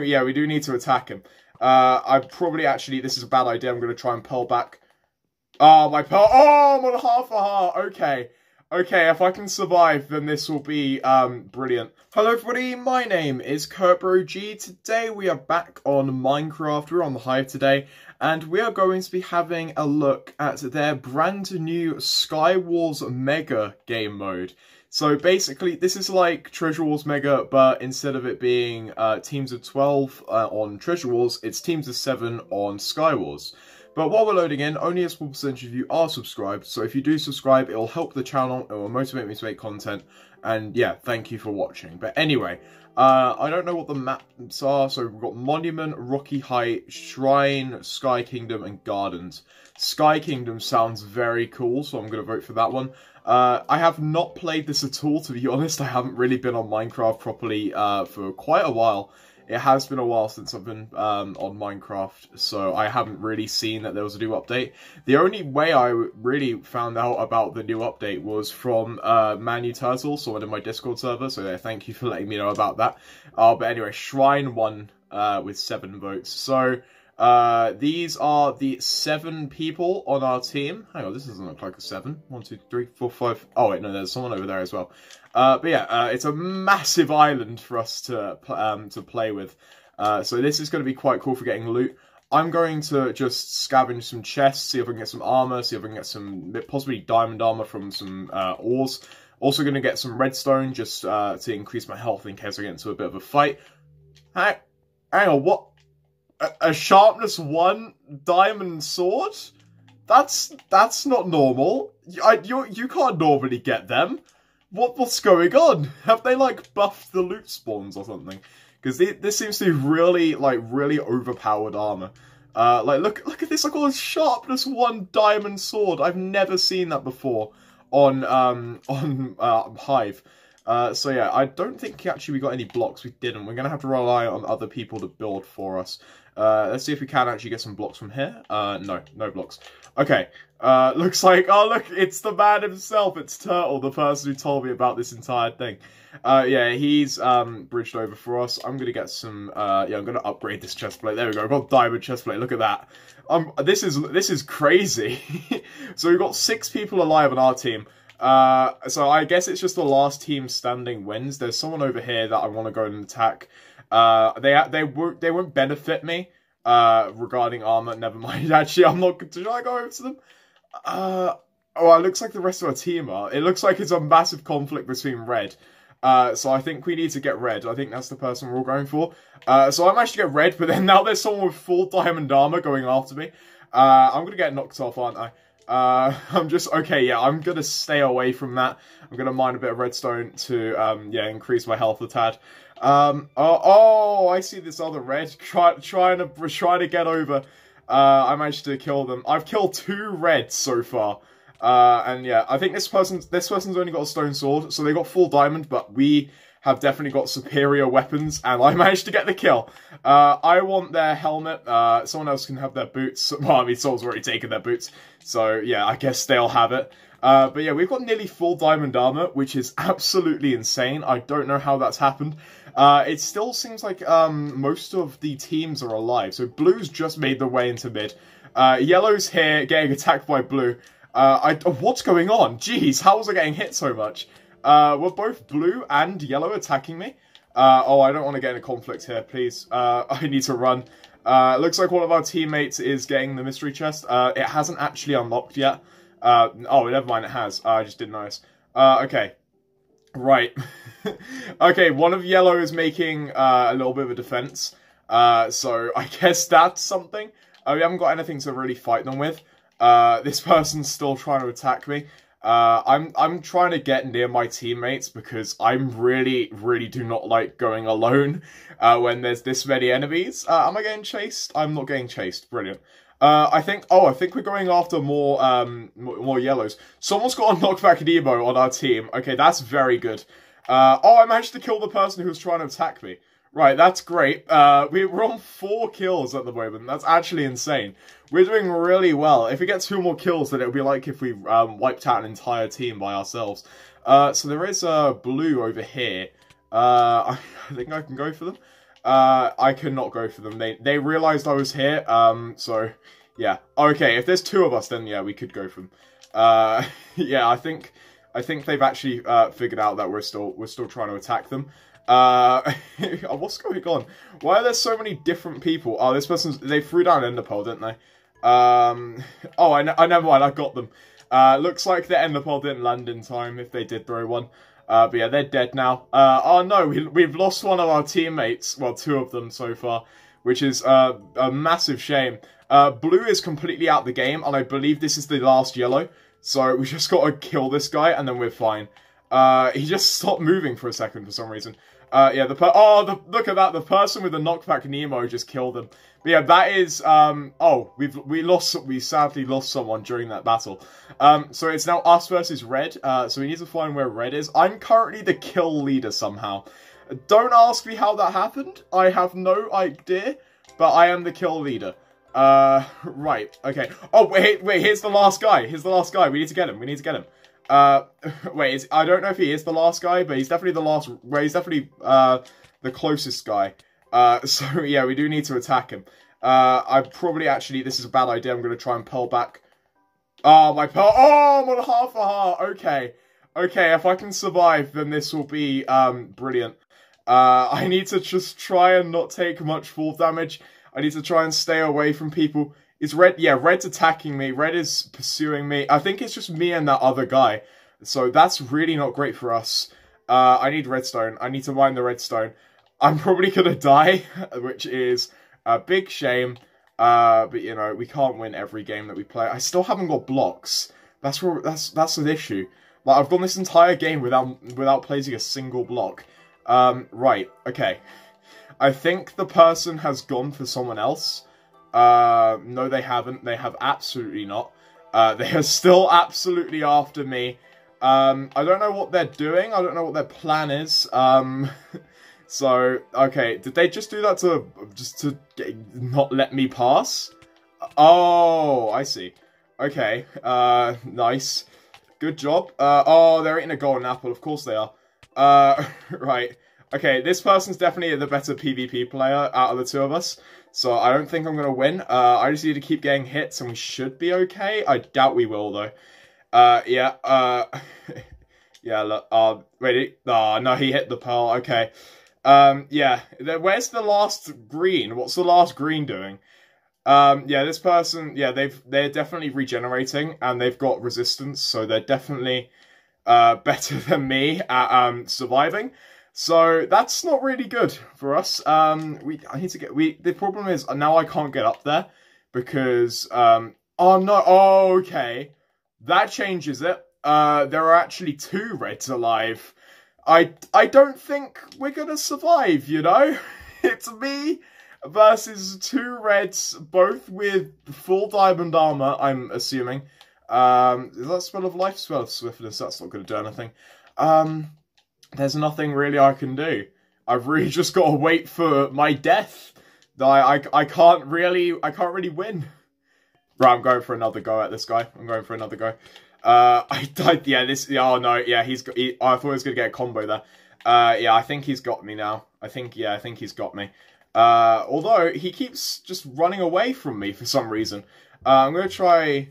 Yeah, we do need to attack him. Uh, I probably actually, this is a bad idea. I'm going to try and pearl back. Oh, my pearl. Oh, I'm on half a heart. Okay. Okay, if I can survive, then this will be um, brilliant. Hello everybody, my name is CurtbroG. Today we are back on Minecraft. We're on the Hive today, and we are going to be having a look at their brand new Skywars Mega game mode. So basically, this is like Treasure Wars Mega, but instead of it being uh, teams of 12 uh, on Treasure Wars, it's teams of 7 on Sky Wars. But while we're loading in, only a small percentage of you are subscribed, so if you do subscribe, it will help the channel, it will motivate me to make content, and yeah, thank you for watching. But anyway, uh, I don't know what the maps are, so we've got Monument, Rocky Height, Shrine, Sky Kingdom, and Gardens. Sky Kingdom sounds very cool, so I'm going to vote for that one. Uh, I have not played this at all, to be honest. I haven't really been on Minecraft properly uh, for quite a while. It has been a while since I've been um, on Minecraft, so I haven't really seen that there was a new update. The only way I really found out about the new update was from uh, Manu Turtle, someone in my Discord server, so yeah, thank you for letting me know about that. Uh, but anyway, Shrine won uh, with seven votes. So uh, these are the seven people on our team. Hang on, this doesn't look like a seven. One, two, three, four, five. Oh, wait, no, there's someone over there as well. Uh, but yeah, uh, it's a massive island for us to, um, to play with. Uh, so this is going to be quite cool for getting loot. I'm going to just scavenge some chests, see if I can get some armor, see if I can get some, possibly diamond armor from some uh, ores. Also going to get some redstone just uh, to increase my health in case I get into a bit of a fight. Hang, hang on, what? A, sharpness one diamond sword? That's that's not normal. I, you you can't normally get them. What what's going on? Have they like buffed the loot spawns or something? Because this seems to be really like really overpowered armor. Uh, like look look at this! I got a sharpness one diamond sword. I've never seen that before on um on uh, Hive. Uh, so yeah, I don't think actually we got any blocks. We didn't. We're gonna have to rely on other people to build for us. Uh, let's see if we can actually get some blocks from here. Uh, no, no blocks. Okay, uh, looks like, oh look, it's the man himself, it's Turtle, the person who told me about this entire thing. Uh, yeah, he's, um, bridged over for us. I'm gonna get some, uh, yeah, I'm gonna upgrade this chest plate. There we go, I've got diamond chest plate, look at that. Um, this is, this is crazy. so we've got six people alive on our team. Uh, so I guess it's just the last team standing wins. There's someone over here that I want to go and attack. Uh, they they won't they won't benefit me uh, regarding armor. Never mind. Actually, I'm not. Should I go over to them? Uh, oh, it looks like the rest of our team are. It looks like it's a massive conflict between red. Uh, so I think we need to get red. I think that's the person we're all going for. Uh, so I managed to get red, but then now there's someone with full diamond armor going after me. Uh, I'm gonna get knocked off, aren't I? Uh, I'm just, okay, yeah, I'm gonna stay away from that. I'm gonna mine a bit of redstone to, um, yeah, increase my health a tad. Um, oh, oh, I see this other red try, trying to trying to get over. Uh, I managed to kill them. I've killed two reds so far. Uh, and yeah, I think this person's this person's only got a stone sword, so they got full diamond, but we have definitely got superior weapons, and I managed to get the kill. Uh, I want their helmet. Uh, someone else can have their boots. Well, I mean, someone's already taken their boots, so yeah, I guess they'll have it. Uh, but yeah, we've got nearly full diamond armor, which is absolutely insane. I don't know how that's happened. Uh, it still seems like um, most of the teams are alive. So blue's just made their way into mid. Uh, yellow's here getting attacked by blue. Uh, I, what's going on? Jeez, how was I getting hit so much? Uh, were both blue and yellow attacking me? Uh, oh, I don't want to get in a conflict here, please. Uh, I need to run. Uh, looks like one of our teammates is getting the mystery chest. Uh, it hasn't actually unlocked yet. Uh, oh, never mind, it has. Uh, I just didn't notice. Uh, okay. Right. okay, one of yellow is making uh, a little bit of a defense. So I guess that's something. We haven't got anything to really fight them with. This person's still trying to attack me. Uh, I'm I'm trying to get near my teammates because I'm really really do not like going alone uh, when there's this many enemies. Uh, am I getting chased? I'm not getting chased. Brilliant. Uh, I think. Oh, I think we're going after more um more yellows. Someone's got a knockback Nemo on our team. Okay, that's very good. Uh, oh, I managed to kill the person who was trying to attack me. Right, that's great. Uh, we're on four kills at the moment. That's actually insane. We're doing really well. If we get two more kills, then it'll be like if we um, wiped out an entire team by ourselves. Uh, so there is a uh, blue over here. Uh, I think I can go for them. uh, I cannot go for them. They they realized I was here, um, so yeah. Okay, if there's two of us, then yeah, we could go for them. Uh, yeah, I think I think they've actually uh, figured out that we're still we're still trying to attack them. Uh, what's going on? Why are there so many different people? Oh, this person's they threw down Enderpearl, didn't they? Um, oh, I, I never mind. I got them. Uh, looks like the Enderpearl didn't land in time if they did throw one. Uh, but yeah, they're dead now. Uh, oh no, we, we've lost one of our teammates. Well, two of them so far, which is uh, a massive shame. Uh, blue is completely out the game, and I believe this is the last yellow. So we just got to kill this guy, and then we're fine. Uh, he just stopped moving for a second for some reason. Uh, yeah, the per- oh, the, look at that. The person with the knockback Nemo just killed him. But yeah, that is, um, oh, we've, we lost, we sadly lost someone during that battle. Um, so it's now us versus Red, uh, so we need to find where Red is. I'm currently the kill leader somehow. Don't ask me how that happened. I have no idea, but I am the kill leader. Uh, right, okay. Oh, wait, wait, here's the last guy. Here's the last guy. We need to get him. We need to get him. Uh, wait, I don't know if he is the last guy, but he's definitely the last, well, he's definitely, uh, the closest guy. Uh, so yeah, we do need to attack him. Uh, I probably actually, this is a bad idea, I'm to try and pearl back. Oh, my pearl, oh, I'm on half a heart, okay. Okay, if I can survive, then this will be, um, brilliant. Uh, I need to just try and not take much fall damage. I need to try and stay away from people. Is Red, yeah, Red's attacking me. Red is pursuing me. I think it's just me and that other guy. So that's really not great for us. Uh, I need redstone. I need to mine the redstone. I'm probably gonna die, which is a big shame. Uh, but you know, we can't win every game that we play. I still haven't got blocks. That's where, that's that's an issue. Like I've gone this entire game without without placing a single block. Um, right, okay. I think the person has gone for someone else. Uh, no, they haven't. They have absolutely not. Uh, they are still absolutely after me. Um, I don't know what they're doing. I don't know what their plan is. Um, so, okay, did they just do that to just to not let me pass? Oh, I see. Okay, uh, nice. Good job. Uh, oh, they're eating a golden apple. Of course they are. Uh, right. Okay, this person's definitely the better PvP player out of the two of us. So I don't think I'm going to win. Uh, I just need to keep getting hits and we should be okay. I doubt we will though. Uh, yeah, uh, yeah, look, uh? Oh, no, he hit the pearl, okay. Um, yeah, where's the last green? What's the last green doing? Um, yeah, this person, yeah, they've, they're definitely regenerating and they've got resistance, so they're definitely, uh, better than me at, um, surviving. So that's not really good for us. Um, we I need to get we. The problem is now I can't get up there because um. Oh no. Oh, okay, that changes it. Uh, there are actually two reds alive. I I don't think we're gonna survive. You know, it's me versus two reds, both with full diamond armor. I'm assuming. Um, is that spell of life, spell of swiftness? That's not gonna do anything. Um there's nothing really I can do. I've really just got to wait for my death. I, I, I can't really, I can't really win. Right, I'm going for another go at this guy. I'm going for another go. Uh, I died, yeah, this, oh no, yeah, he's got, he, I thought he was going to get a combo there. Uh, yeah, I think he's got me now. I think, yeah, I think he's got me. Uh, although, he keeps just running away from me for some reason. Uh, I'm going to try...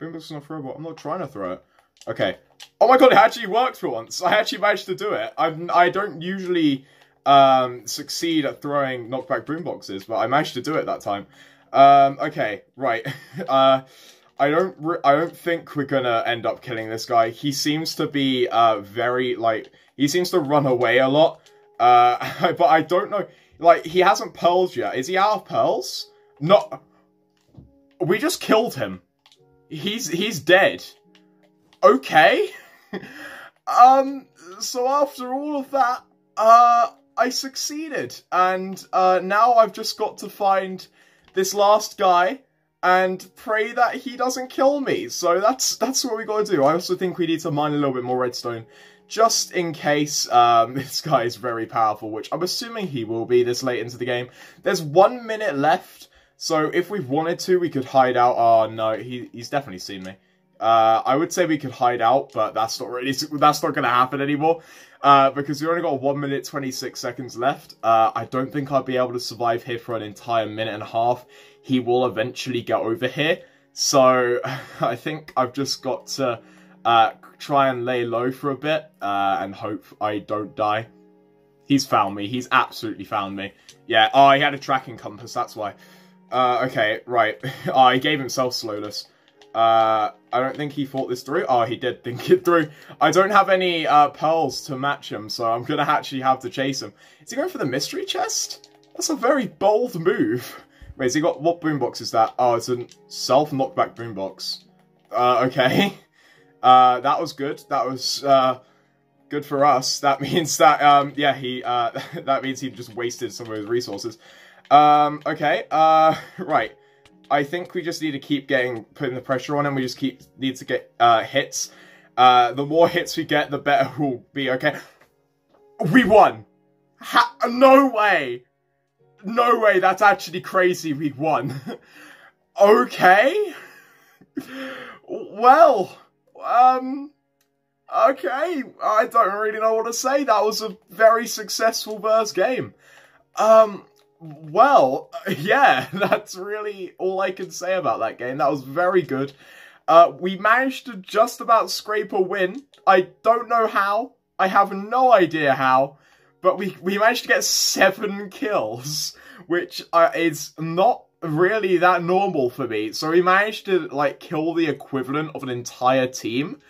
Boombox not throw, but I'm not trying to throw it. Okay, Oh my god, it actually worked for once. I actually managed to do it. I'm, I don't usually um, succeed at throwing knockback boomboxes, but I managed to do it that time. Um, okay, right. uh, I don't I don't think we're gonna end up killing this guy. He seems to be uh, very, like, he seems to run away a lot. Uh, but I don't know, like, he hasn't pearls yet. Is he out of pearls? No. We just killed him. He's, he's dead okay. um, so after all of that, uh, I succeeded. And uh, now I've just got to find this last guy and pray that he doesn't kill me. So that's that's what we got to do. I also think we need to mine a little bit more redstone. Just in case um, this guy is very powerful, which I'm assuming he will be this late into the game. There's one minute left, so if we wanted to, we could hide out. Oh, no, he, he's definitely seen me. Uh, I would say we could hide out, but that's not really that's not going to happen anymore uh, because we only got one minute twenty six seconds left. Uh, I don't think I'd be able to survive here for an entire minute and a half. He will eventually get over here, so I think I've just got to uh, try and lay low for a bit uh, and hope I don't die. He's found me. He's absolutely found me. Yeah. Oh, he had a tracking compass. That's why. Uh, okay, right. oh, he gave himself slowness. I don't think he thought this through. Oh, he did think it through. I don't have any uh, pearls to match him, so I'm going to actually have to chase him. Is he going for the mystery chest? That's a very bold move. Wait, has he got... What boombox is that? Oh, it's a self-knockback boombox. Uh, okay. Uh, that was good. That was... Uh, good for us. That means that, um, yeah, he, uh, that means he just wasted some of his resources. Um, okay, uh, right. I think we just need to keep getting, putting the pressure on him. We just keep, need to get, uh, hits. Uh, the more hits we get, the better we'll be, okay? We won! Ha no way! No way, that's actually crazy, we won. okay? well, um, okay, I don't really know what to say. That was a very successful first game. Um, well, yeah, that's really all I can say about that game. That was very good. Uh, we managed to just about scrape a win. I don't know how. I have no idea how. But we, we managed to get seven kills, which uh, is not really that normal for me. So we managed to, like, kill the equivalent of an entire team.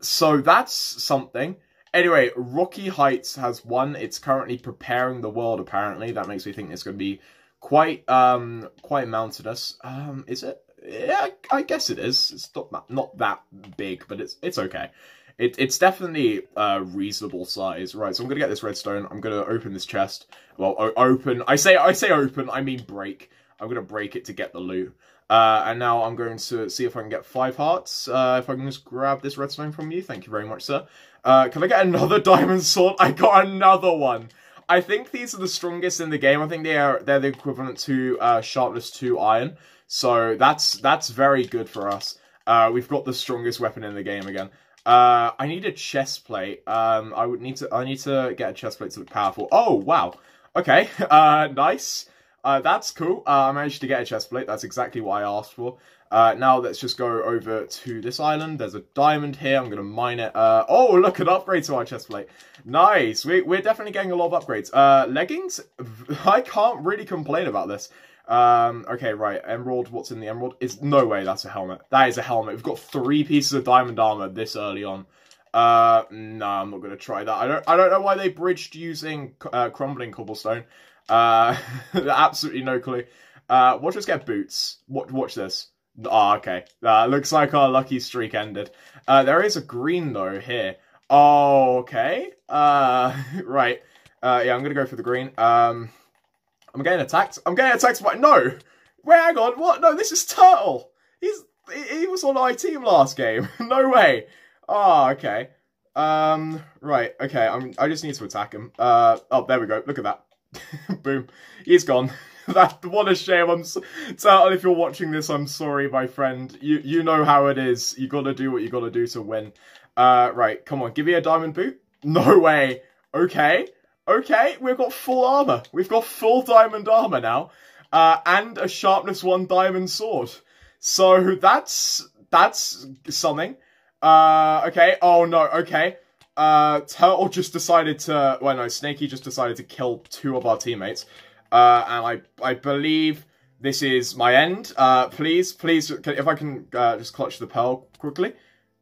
So that's something. Anyway, Rocky Heights has won. It's currently preparing the world, apparently. That makes me think it's going to be quite, um, quite mountainous. Um, is it? Yeah, I guess it is. It's not, not that big, but it's, it's okay. It, it's definitely a reasonable size. Right, so I'm going to get this redstone. I'm going to open this chest. Well, open. I say, I say open, I mean break. I'm going to break it to get the loot. Uh, and now I'm going to see if I can get five hearts. Uh, if I can just grab this redstone from you. Thank you very much, sir. Uh, can I get another diamond sword? I got another one. I think these are the strongest in the game. I think they are they're the equivalent to uh, sharpness 2 iron. So that's that's very good for us. Uh, we've got the strongest weapon in the game again. Uh, I need a chest plate. Um, I would need to I need to get a chest plate to look powerful. Oh wow. Okay. Nice. Uh, that's cool. Uh, I managed to get a chest plate. That's exactly what I asked for. Uh, now let's just go over to this island. There's a diamond here. I'm going to mine it. Uh, oh, look, an upgrade to our chest plate. Nice. We, we're definitely getting a lot of upgrades. Uh, leggings? I can't really complain about this. Um, okay, right. Emerald. What's in the emerald? Is No way that's a helmet. That is a helmet. We've got three pieces of diamond armor this early on. Uh, no, I'm not going to try that. I don't, I don't know why they bridged using uh, crumbling cobblestone. Uh, absolutely no clue. Uh, watch us get boots. Watch, watch this. Ah, oh, okay. Uh, looks like our lucky streak ended. Uh, there is a green, though, here. Oh, okay. Uh, right. Uh, yeah, I'm gonna go for the green. Um, I'm getting attacked. I'm getting attacked by... No! Wait, hang on. What? No, this is Turtle! He's... He, was on my team last game. no way. Oh, okay. Um, right. Okay, I'm, I just need to attack him. Uh, oh, there we go. Look at that. Boom. He's gone. that what a shame. I'm so, if you're watching this, I'm sorry, my friend. You you know how it is. You gotta do what you gotta do to win. Uh, right, come on, give me a diamond boot. No way. Okay, okay, we've got full armor. We've got full diamond armor now, uh, and a sharpness one diamond sword. So that's that's something. Uh, okay. Oh no. Okay. Uh, Turtle just decided to. Well, no, Snaky just decided to kill two of our teammates. Uh, and I, I believe this is my end. Uh, please, please, if I can uh, just clutch the pearl quickly.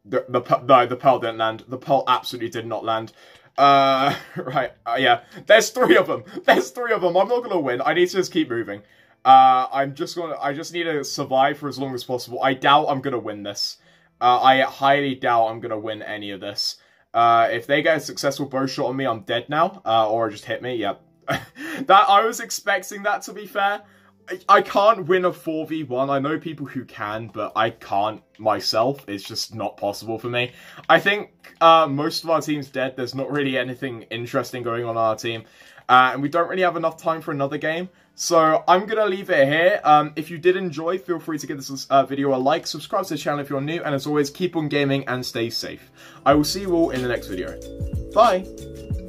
The, the, no, the pearl didn't land. The pearl absolutely did not land. Uh, right, uh, yeah. There's three of them. There's three of them. I'm not gonna win. I need to just keep moving. Uh, I'm just gonna, I just need to survive for as long as possible. I doubt I'm gonna win this. Uh, I highly doubt I'm gonna win any of this. Uh, if they get a successful bow shot on me, I'm dead now. Uh, or just hit me, yep. that I was expecting that to be fair. I, can't win a 4v1. I know people who can, but I can't myself. It's just not possible for me. I think uh, most of our team's dead. There's not really anything interesting going on our team. uh, and we don't really have enough time for another game. So I'm going to leave it here. Um, if you did enjoy, feel free to give this uh, video a like, subscribe to the channel if you're new, and as always, keep on gaming and stay safe. I will see you all in the next video. Bye!